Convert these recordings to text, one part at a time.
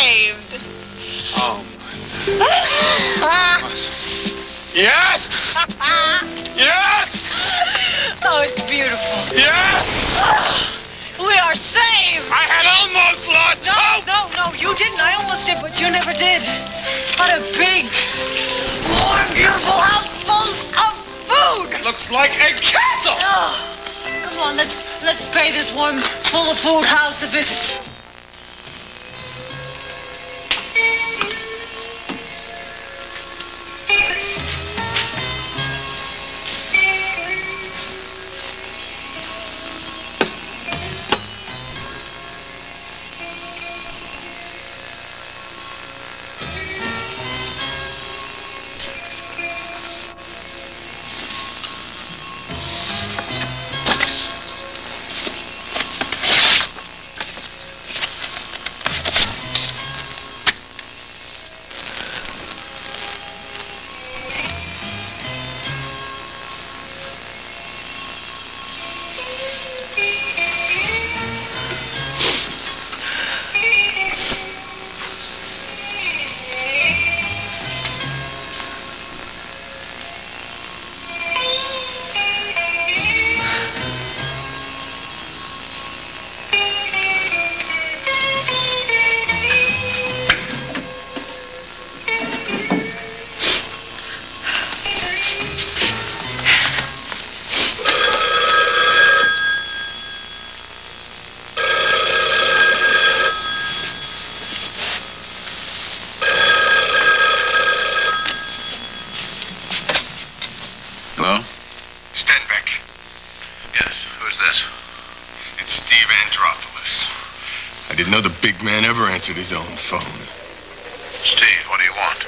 saved. Oh. yes! Yes! Oh, it's beautiful. Yes! We are saved. I had almost lost No, hope! no, no, you didn't. I almost did, but you never did. What a big, warm, beautiful house full of food. Looks like a castle! Oh, come on, let's let's pay this warm, full of food house a visit. Who's this? it's Steve Andropoulos. I didn't know the big man ever answered his own phone. Steve, what do you want?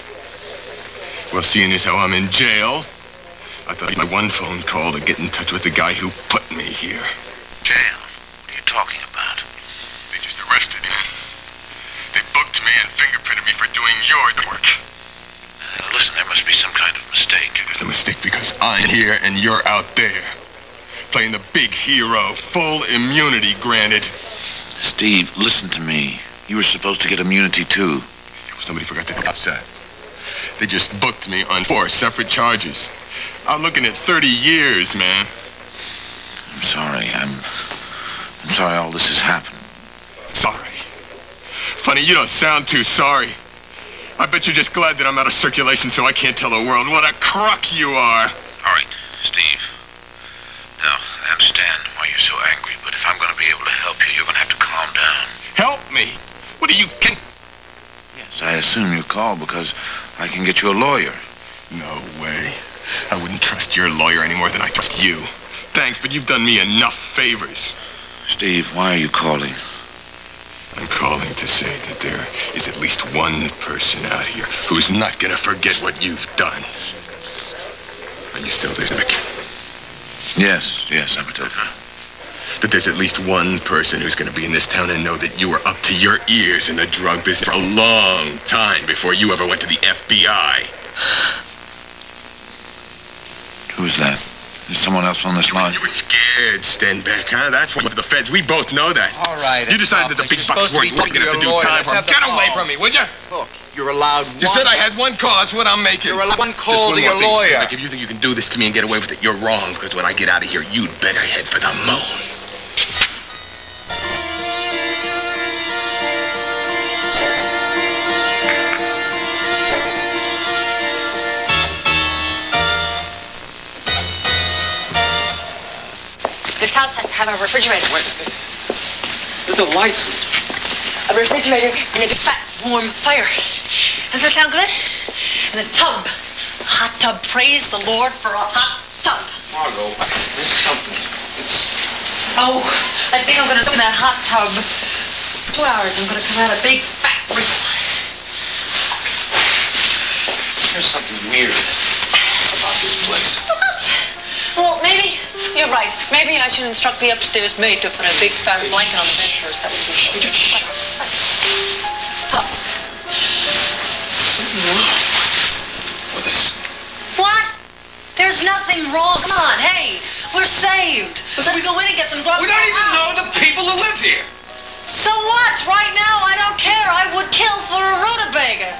Well, seeing as how I'm in jail, I thought my one phone call to get in touch with the guy who put me here. Jail. What are you talking about? They just arrested me. They booked me and fingerprinted me for doing your work. Uh, listen, there must be some kind of mistake. There's a mistake because I'm here and you're out there. Playing the big hero, full immunity granted. Steve, listen to me. You were supposed to get immunity too. Somebody forgot to upset. They just booked me on four separate charges. I'm looking at 30 years, man. I'm sorry. I'm. I'm sorry all this has happened. Sorry. Funny, you don't sound too sorry. I bet you're just glad that I'm out of circulation so I can't tell the world what a crock you are. All right, Steve. Understand why you're so angry, but if I'm going to be able to help you, you're going to have to calm down. Help me. What are you kidding? Yes, I assume you called because I can get you a lawyer. No way. I wouldn't trust your lawyer any more than I trust you. Thanks, but you've done me enough favors. Steve, why are you calling? I'm calling to say that there is at least one person out here who's not gonna forget what you've done. Are you still there, Nick? Yes, yes, I'm still. That there's at least one person who's gonna be in this town and know that you were up to your ears in the drug business for a long time before you ever went to the FBI. Who's that? Is someone else on this line? You were scared, Stenbeck, huh? That's why the feds. We both know that. All right. You decided that the uh, big You're bucks supposed to be weren't talking gonna have to to do time Let's for 'em. have Get away from me, would you? Look, you're allowed You said I had one call. That's what I'm making. You're allowed one Just call one to your thing, lawyer. Stenbeck. If you think you can do this to me and get away with it, you're wrong. Because when I get out of here, you'd better head for the moon. This house has to have a refrigerator. There's no lights. A refrigerator and a big fat warm fire. Does that sound good? And a tub. A hot tub. Praise the Lord for a hot tub. Margo, this is something. It's. Oh, I think I'm gonna sit in that hot tub. Two hours, I'm gonna come out a big fat wrinkle. There's something weird about this place. What? Well, maybe you're right. Maybe I should instruct the upstairs maid to put a big fat blanket on the bed first. That would be There's nothing wrong. Come on, hey, we're saved. We go in and get some grub. We don't even know the people who live here. So what? Right now, I don't care. I would kill for a rutabaga.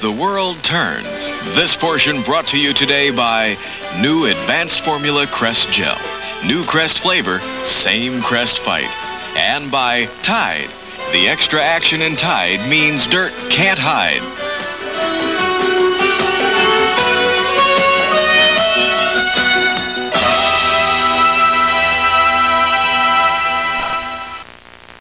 The world turns, this portion brought to you today by new Advanced Formula Crest Gel. New Crest flavor, same Crest fight. And by Tide. The extra action in Tide means dirt can't hide.